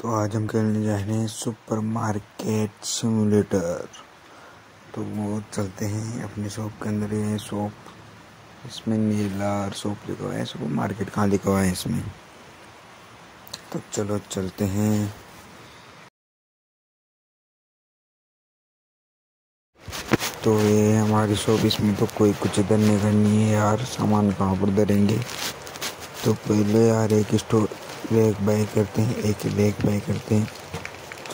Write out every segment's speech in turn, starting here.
तो आज हम खेलने जा रहे हैं सुपर मार्केट सिमुलेटर तो वो चलते हैं अपने शॉप के अंदर, ये शॉप इसमें नीला और शॉप लिखा हुआ है सुपर मार्केट कहाँ लिखा हुआ है इसमें? तो चलो चलते हैं। तो ये हमारी शॉप इसमें तो कोई कुछ इधर नहीं करनी है यार, सामान कहाँ पर धरेंगे? तो पहले यार एक स्टोर लेग बाय करते हैं, एक ही लेग बाय करते हैं।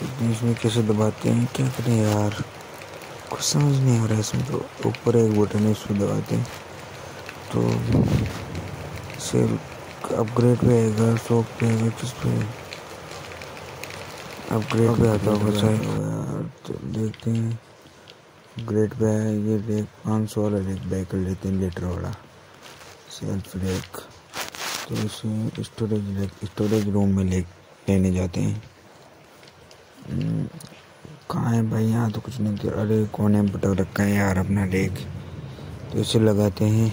तो इसमें कैसे दबाते हैं? क्या करें यार? कुछ समझ नहीं आ रहा है इसमें तो। ऊपर एक बटन है उसको दबाते हैं। तो सेल अपग्रेड पे आएगा, शॉप पे आएगा, किस पे? अपग्रेड पे आता होगा शायद। यार तो देखते हैं। अपग्रेड पे आया ये लेग पाँच सौ वाला लेग बाय कर लेते हैं, लीटर वाला। सेल्फ लेग तो इसे स्टोरेज स्टोरेज रूम में ले लेने जाते हैं। हम्म, कहाँ है भाई? यहाँ तो कुछ नहीं अरे कोने में पटक रखा है यार अपना लेक तो इसे लगाते हैं।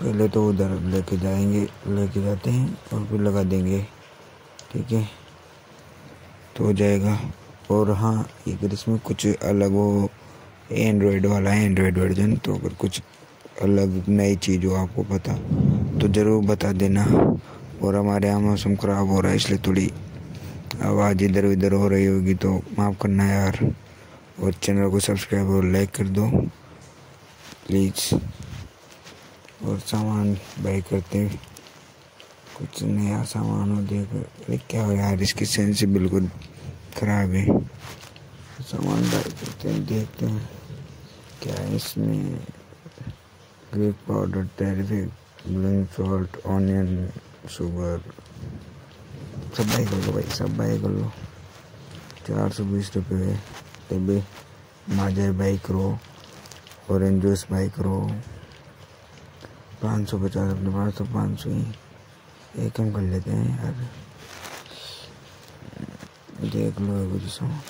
पहले तो उधर लेके जाएँगे लेके जाते हैं और फिर लगा देंगे। ठीक है? तो हो जाएगा। और हाँ अगर इसमें कुछ अलग हो एंड्रॉयड वाला है एंड्रॉयड वर्जन तो अगर कुछ अलग नई चीज़ हो, आपको पता। तो ज़रूर बता देना। और हमारे यहाँ मौसम ख़राब हो रहा है, इसलिए थोड़ी आवाज़ इधर उधर हो रही होगी तो माफ़ करना यार। और चैनल को सब्सक्राइब और लाइक कर दो, प्लीज़। और सामान बाई करते हैं। कुछ नया सामान हो देख अरे क्या हो यार, इसकी सेंस बिल्कुल ख़राब है। सामान बाई करते हैं, देखते हैं। क्या है इसमें? Greek powder terrific bling salt onion sugar सब बाई कर लो भाई सब बाई कर लो। चार सौ बीस रुपये तभी माजा बाई करो ऑरेंज जूस बाई करो। पाँच सौ पचास अपने पास तो पाँच सौ ही। एक हम कर लेते हैं यार। देख लो कुछ सामान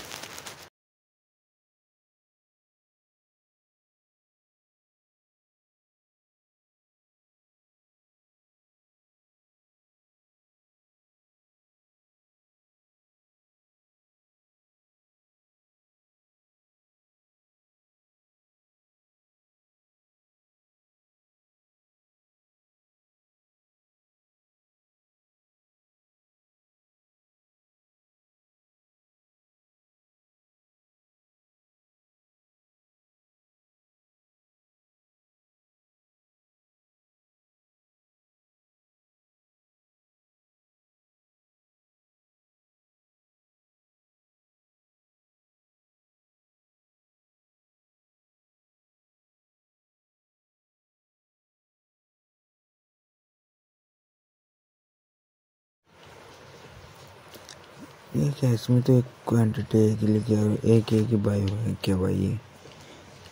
ये क्या इसमें तो एक क्वांटिटी एक ही लिखा है एक एक ही बाई है, क्या भाई ये?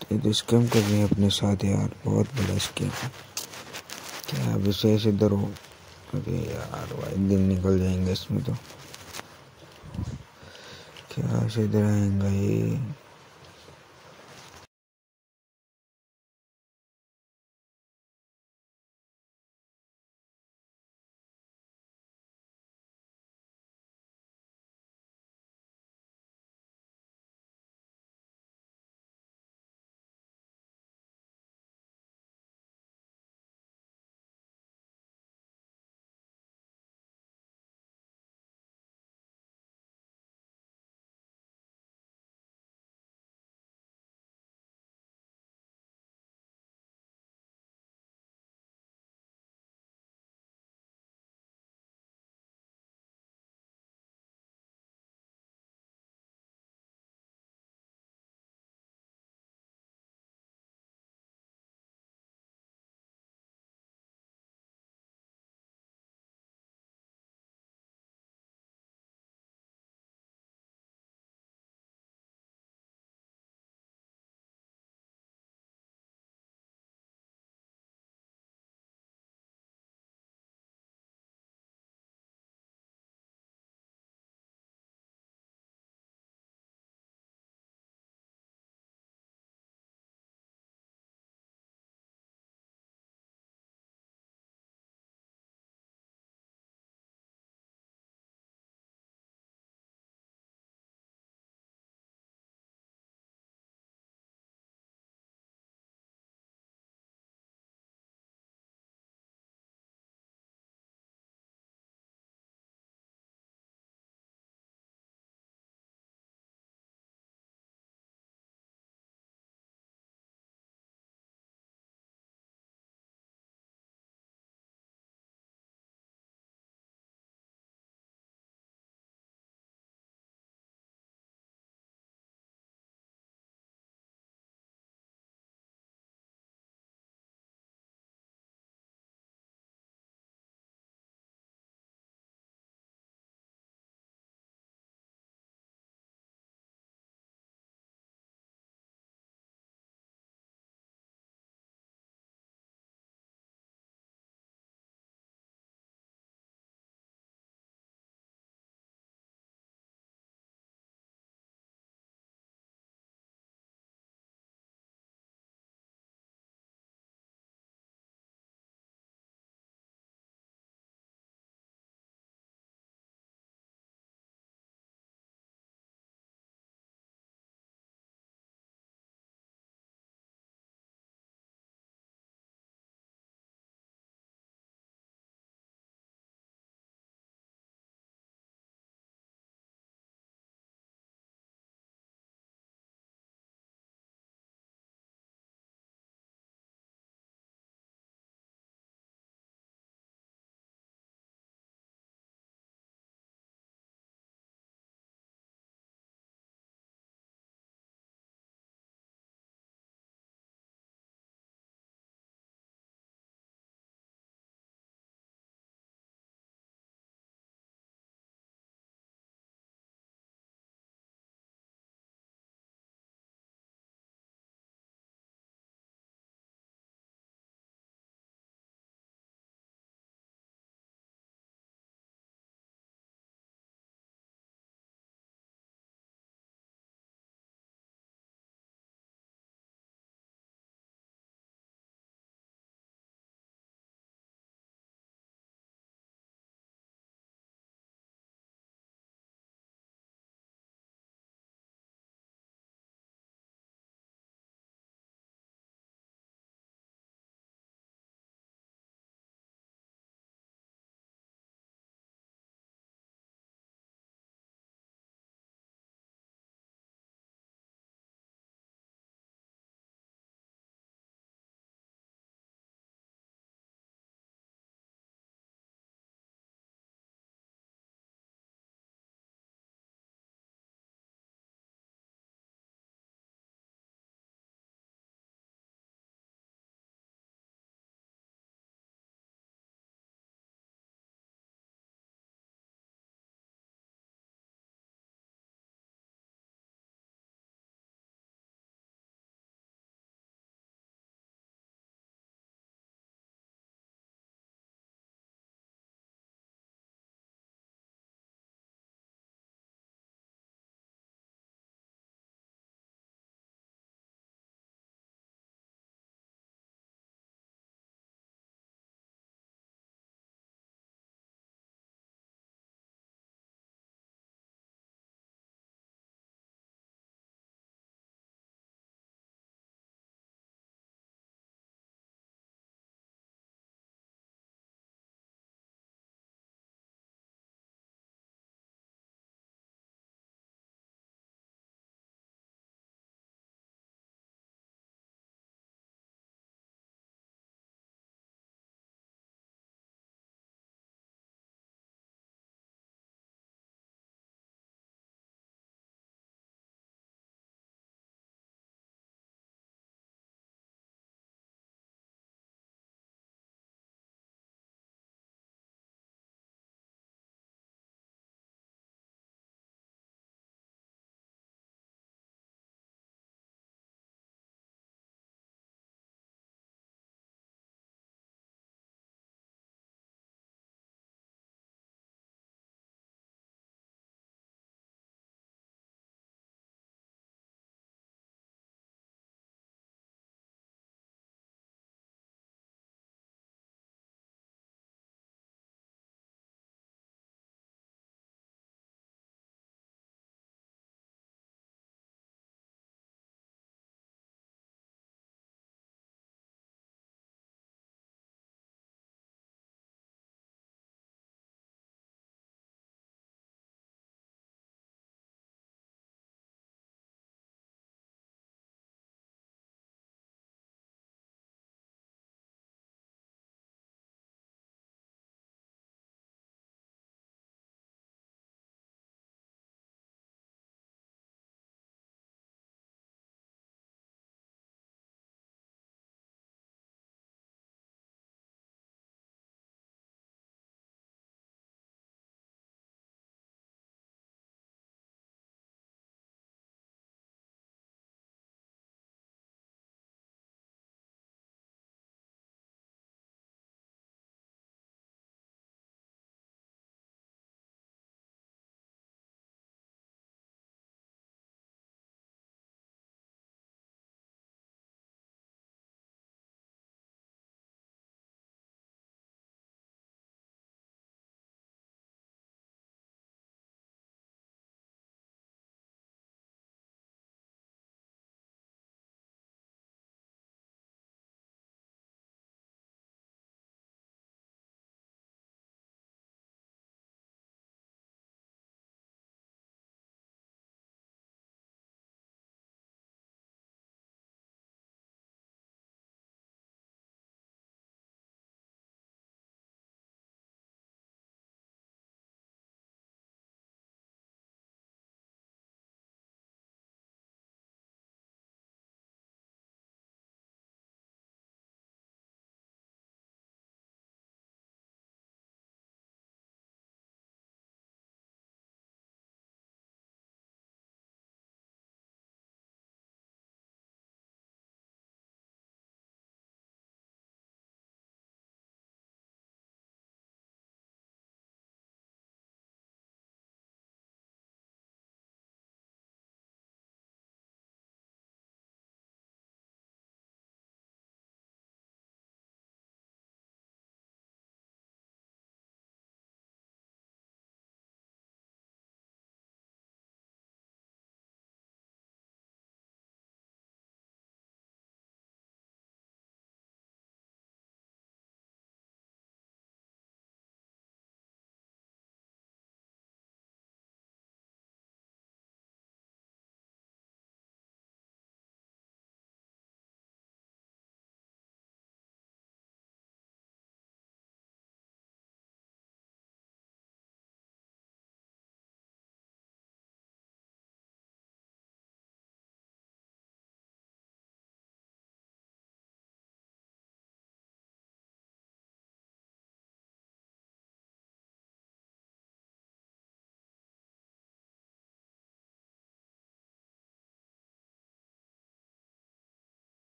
तो ये तो स्कैम कर रहे हैं अपने साथ यार, बहुत बड़ा स्कैम क्या अब इसे ऐसे अरे यार, भाई, दिन निकल जाएँगे इसमें तो। क्या ऐसे डराएँगा ये?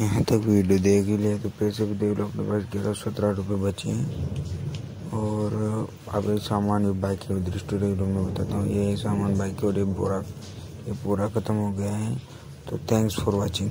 यहाँ तक वीडियो देख ही लिया तो पैसे भी देख लो, अपने पास ग्यारह सत्रह रुपये बचे हैं। और अब ये सामान, ये बाइक की दृष्टि देख लो, मैं बताता हूँ, ये सामान बाइक और ये बोरा, ये पूरा ख़त्म हो गया है। तो थैंक्स फॉर वॉचिंग